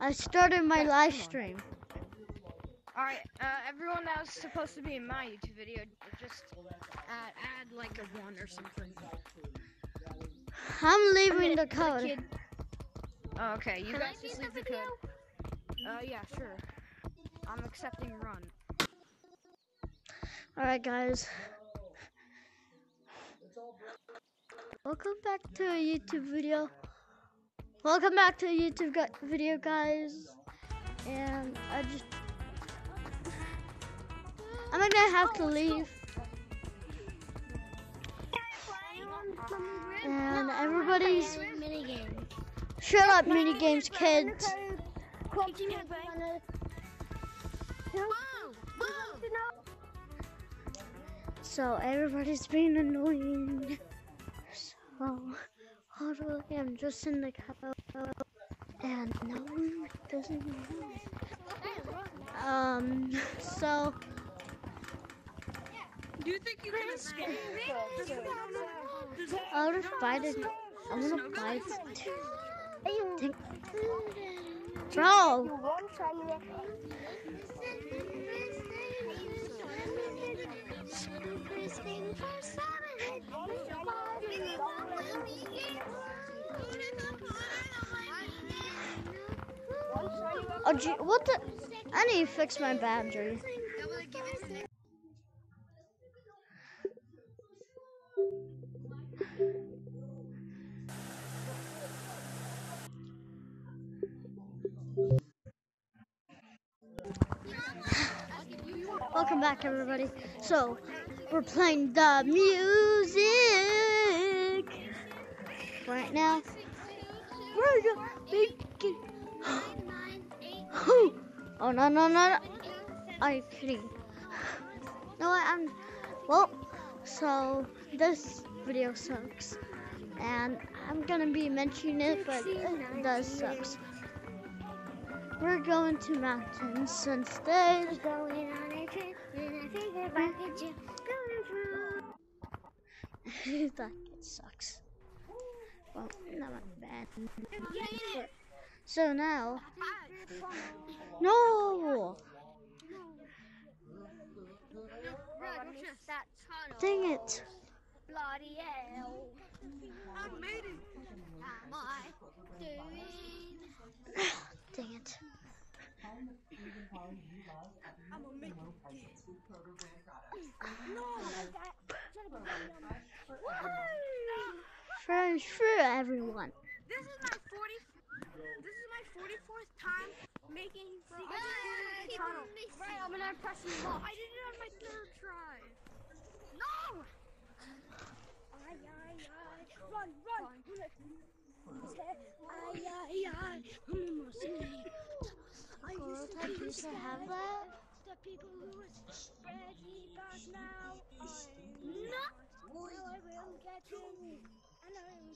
I started my live stream. Alright, uh, everyone that was supposed to be in my YouTube video, just add, add like a one or something. I'm leaving the The code. kid- Oh, okay, you Can I guys just leave leave the the code. Uh, yeah, sure. I'm accepting run. Alright, guys. Welcome back to a YouTube video. Welcome back to a YouTube video, guys. And I just. I'm gonna have to leave. And everybody's. Shut up, mini games, kids. So everybody's being annoying. So I'm just in the car and no one doesn't know. Um, so Do you think you can escape? I'll just fight it. I'm gonna fight it. Think- Bro, oh, gee, what the? I need to fix my battery. Welcome back, everybody. So, we're playing the music right now. We're gonna oh no no no! no. Are you kidding? No, I'm. Well, so this video sucks, and I'm gonna be mentioning it, but it does sucks. We're going to mountains instead. Going on a trip in a figure rocket ship. Going through. that it sucks. Well, not bad. So now, no! Dang it! Bloody hell. I made it. Am I doing? Dang it! I'm gonna make For sure, everyone. This is my 40. This is my 44th time making secret Hey, tunnel. Right, I'm gonna press you off. I did it on my third try. No! Ay, ay, ay. Run, run. Ay, ay, ay. I used to be used to have that. the people who was spreading but now I'm not. Well, I will get you. And I'm